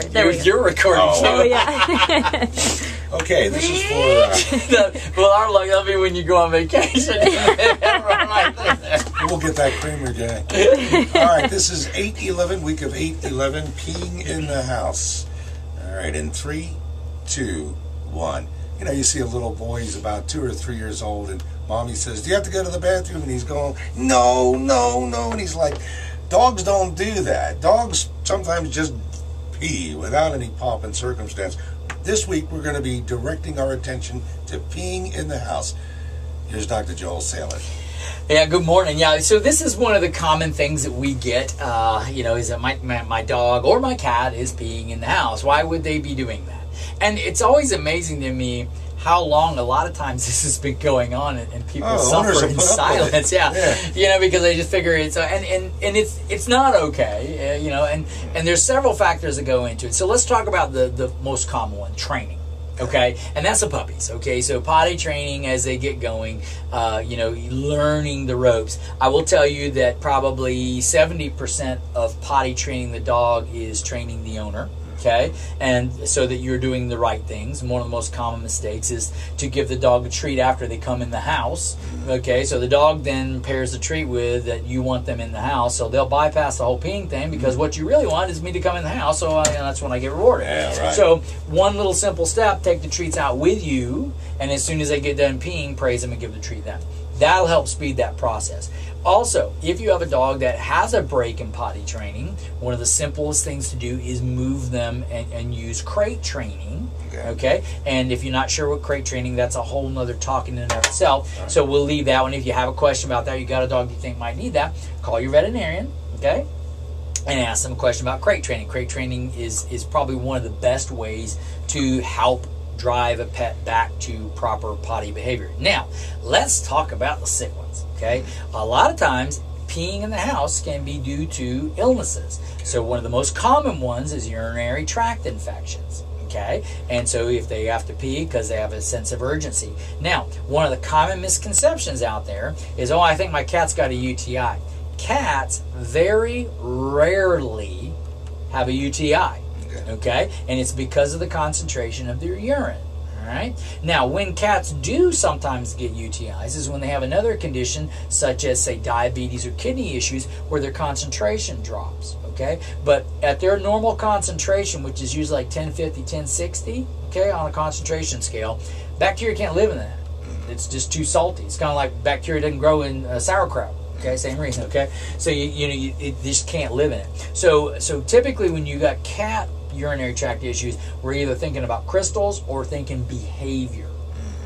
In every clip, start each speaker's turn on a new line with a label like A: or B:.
A: Sorry, there
B: you're,
A: we go.
B: you're recording.
C: Oh.
A: Oh yeah.
C: Okay, this is for. Uh,
B: That- well, our luck, that'll be when you go on vacation.
C: We'll get that Kramer guy. All right, this is 8 11, week of 8 11, peeing in the house. All right, in three, two, one. You know, you see a little boy, he's about two or three years old, and mommy says, Do you have to go to the bathroom? And he's going, No, no, no. And he's like, Dogs don't do that. Dogs sometimes just without any pomp and circumstance. This week, we're going to be directing our attention to peeing in the house. Here's Dr. Joel Sailor.
B: Yeah, good morning. Yeah, so this is one of the common things that we get. Uh, you know, is that my, my my dog or my cat is peeing in the house. Why would they be doing that? And it's always amazing to me how long a lot of times this has been going on and, and people
C: Oh,
B: suffer in
C: put up with
B: silence. Yeah.
C: Yeah.
B: you know, because they just figure it's uh, and and and it's it's not okay. Uh, you know, and and there's several factors that go into it. So let's talk about the the most common one: training. Okay, and that's the puppies. Okay, so potty training as they get going, uh, you know, learning the ropes. I will tell you that probably 70% of potty training the dog is training the owner. Okay, and so that you're doing the right things. And one of the most common mistakes is to give the dog a treat after they come in the house. Okay, so the dog then pairs the treat with that you want them in the house, so they'll bypass the whole peeing thing because mm-hmm. what you really want is me to come in the house, so I, that's when I get rewarded.
C: Yeah, right.
B: So one little simple step: take the treats out with you, and as soon as they get done peeing, praise them and give the treat them. That'll help speed that process. Also, if you have a dog that has a break in potty training, one of the simplest things to do is move them and, and use crate training.
C: Okay.
B: Okay. And if you're not sure what crate training, that's a whole nother talk in and of itself. So we'll leave that one. If you have a question about that, you got a dog you think might need that, call your veterinarian. Okay and ask them a question about crate training. Crate training is is probably one of the best ways to help drive a pet back to proper potty behavior. Now, let's talk about the sick ones. Okay, a lot of times peeing in the house can be due to illnesses. So one of the most common ones is urinary tract infections. Okay, and so if they have to pee because they have a sense of urgency. Now, one of the common misconceptions out there is, oh, I think my cat's got a UTI cats very rarely have a UTI. Okay. And it's because of the concentration of their urine. All right? Now, when cats do sometimes get UTIs, is when they have another condition, such as, say, diabetes or kidney issues, where their concentration drops. Okay? But at their normal concentration, which is usually like 1050, 1060, okay, on a concentration scale, bacteria can't live in that. It's just too salty. It's kind of like bacteria doesn't grow in uh, sauerkraut. Okay, same reason. Okay, so you you know you, it just can't live in it. So so typically when you got cat urinary tract issues, we're either thinking about crystals or thinking behavior.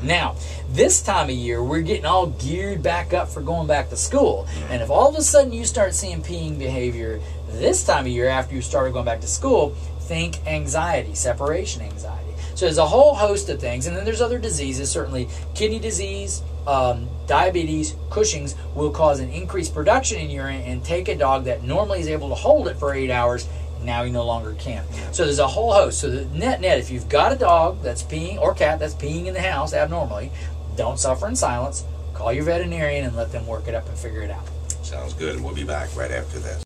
B: Now, this time of year, we're getting all geared back up for going back to school. And if all of a sudden you start seeing peeing behavior this time of year after you started going back to school, think anxiety, separation anxiety. So there's a whole host of things. And then there's other diseases, certainly kidney disease, um, diabetes, Cushing's will cause an increased production in urine and take a dog that normally is able to hold it for eight hours now he no longer can. So there's a whole host. So the net net, if you've got a dog that's peeing or cat that's peeing in the house abnormally, don't suffer in silence. Call your veterinarian and let them work it up and figure it out.
C: Sounds good. We'll be back right after this.